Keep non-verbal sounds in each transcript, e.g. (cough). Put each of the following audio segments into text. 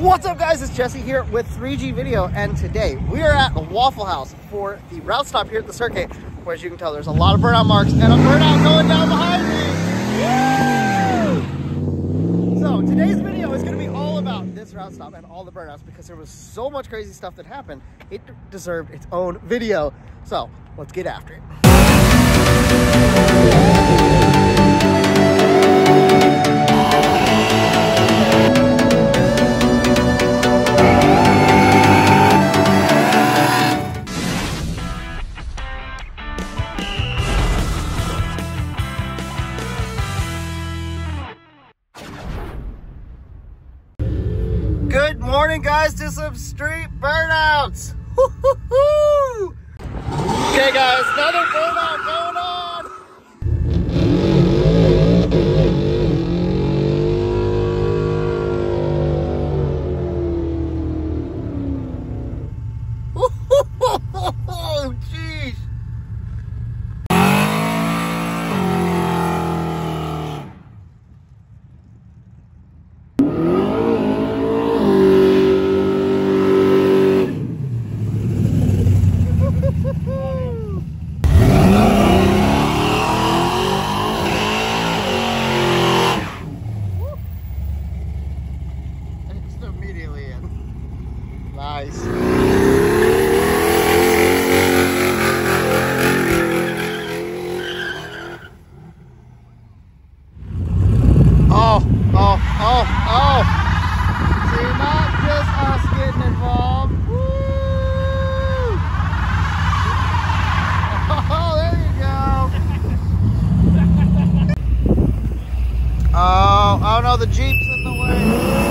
What's up guys, it's Jesse here with 3G Video and today we are at the Waffle House for the route stop here at the circuit where as you can tell there's a lot of burnout marks and a burnout going down behind me. So today's video is going to be all about this route stop and all the burnouts because there was so much crazy stuff that happened it deserved its own video. So let's get after it. Good morning, guys, to some street burnouts. Okay, guys, another burnout going on. Oh, jeez. Just immediately in. Nice. Oh, oh, oh, oh. See, not just us getting involved. Woo! Oh, there you go. (laughs) Oh, oh no, the Jeep's in the way.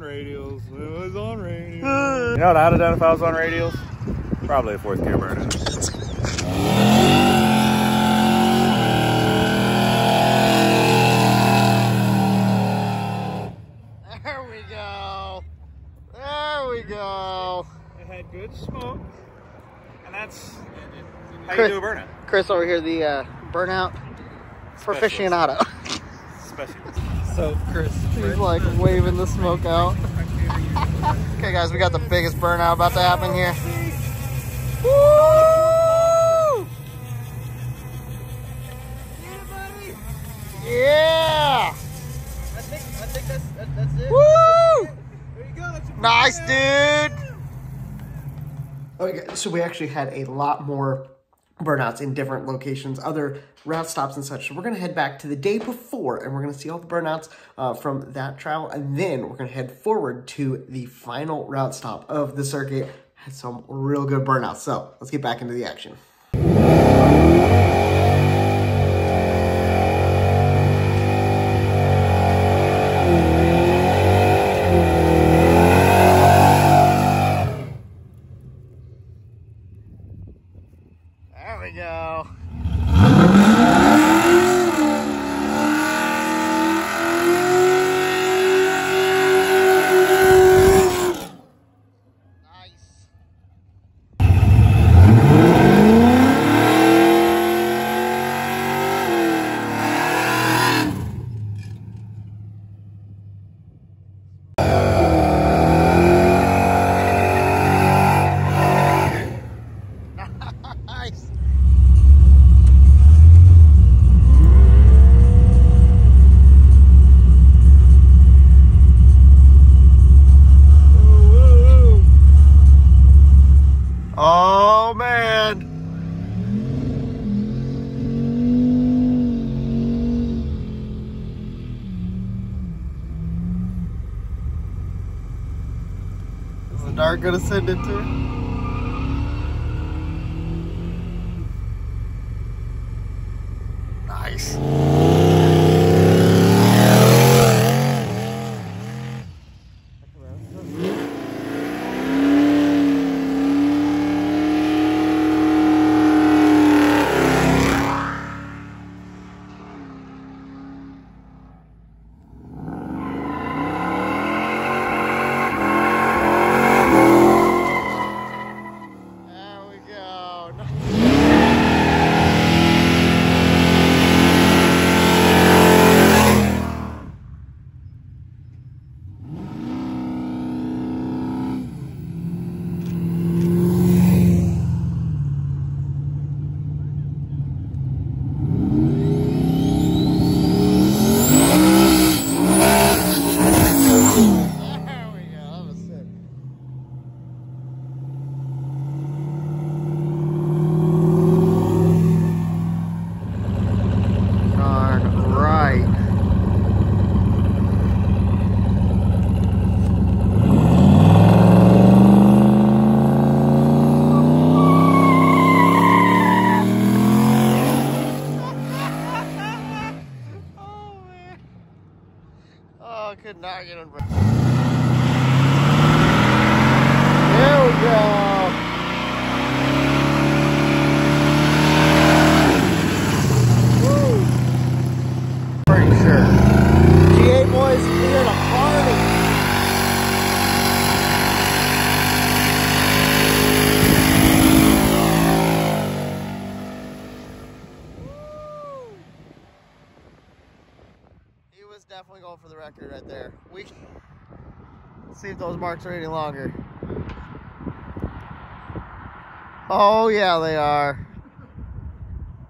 On radials. It was on radials. you know what I'd have done if I was on radials? Probably a fourth gear burnout. There we go. There we go. It had good smoke, and that's how Chris- you do a burnout. Chris over here, the uh, burnout Specialist. aficionado. Specialist. So, Chris, He's like waving the smoke out. (laughs) Okay, guys, we got the biggest burnout about to happen here. Woo! Yeah! I think I think that's that, that's it. Woo! There you go. That's a Nice, dude. Okay, so we actually had a lot more burnouts in different locations, other route stops and such. So we're gonna head back to the day before, and we're gonna see all the burnouts uh, from that travel, and then we're gonna head forward to the final route stop of the circuit. Had some real good burnouts. So let's get back into the action. There we go. Nice. Nice. Oh man. Is the dark gonna send it to? Nice. There we go. There we go. That was sick. Darn right. oh man. Oh, I could not get on. There we go. Woo. Pretty sure. GA boys here to party. Woo. He was definitely going for the record right there. We (laughs) see if those marks are any longer. Oh yeah, they are.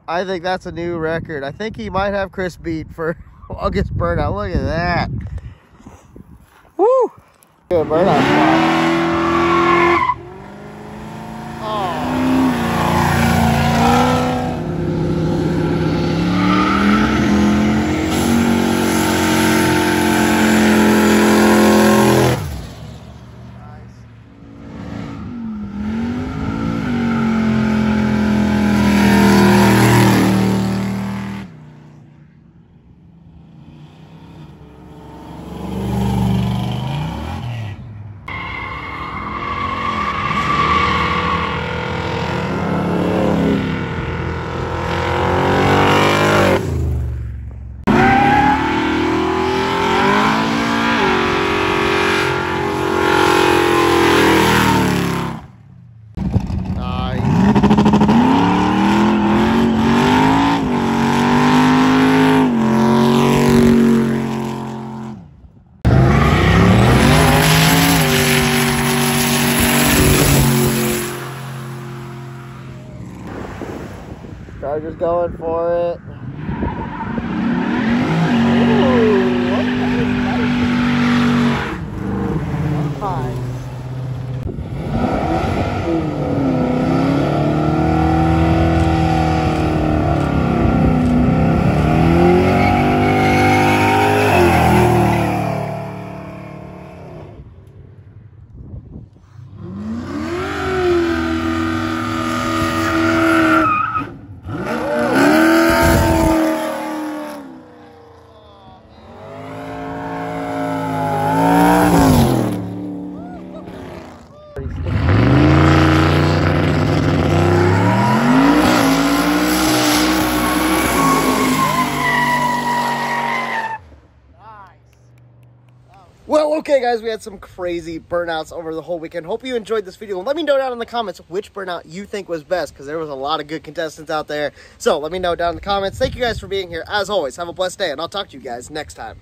I think that's a new record. I think he might have Chris beat for (laughs) longest burnout. Look at that. Woo! Good burnout spot. Oh. Nice. Charger's going for it. Ooh, okay, nice. High. Okay, guys, we had some crazy burnouts over the whole weekend. Hope you enjoyed this video. Let me know down in the comments which burnout you think was best because there was a lot of good contestants out there. So let me know down in the comments. Thank you guys for being here. As always, have a blessed day, and I'll talk to you guys next time.